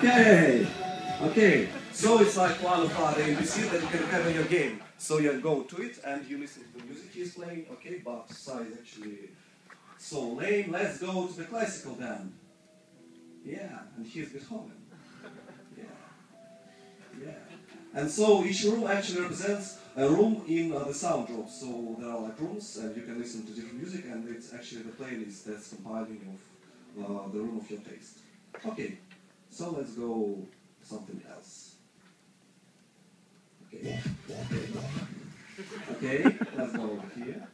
Okay, okay. So it's like one of the NPCs that you can have in your game. So you go to it and you listen to the music he's playing. Okay, but size actually so lame. Let's go to the classical then. Yeah, and here's Beethoven. Yeah, yeah. And so each room actually represents a room in uh, the Soundrop. So there are like rooms, and you can listen to different music, and it's actually the playlist that's compiling of uh, the room of your taste. Okay, so let's go something else. Okay. Okay, let's go here.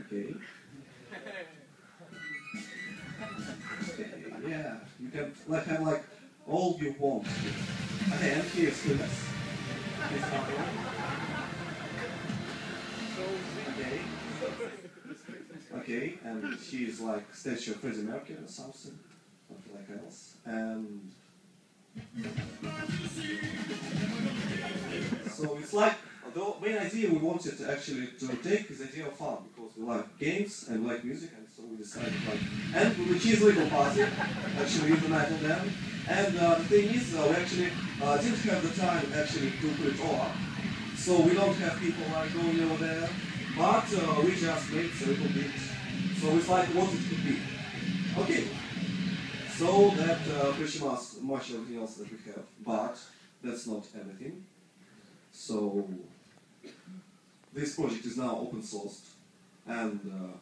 Okay. Okay, yeah, you can like have like all you want. Okay, and. Here's Pablo. Okay. Okay, and she's like statue of Freddie Mercury or something, And so it's like the main idea we wanted to actually to take is the idea of fun because we like games and we like music and so we decided like and we choose legal party actually implemented them. And uh, the thing is uh, we actually uh, didn't have the time actually to put it all up so we don't have people like going over there but uh, we just made a little bit so it's like what it could be. Okay so that uh, pretty much much everything else that we have but that's not everything. So this project is now open sourced and uh,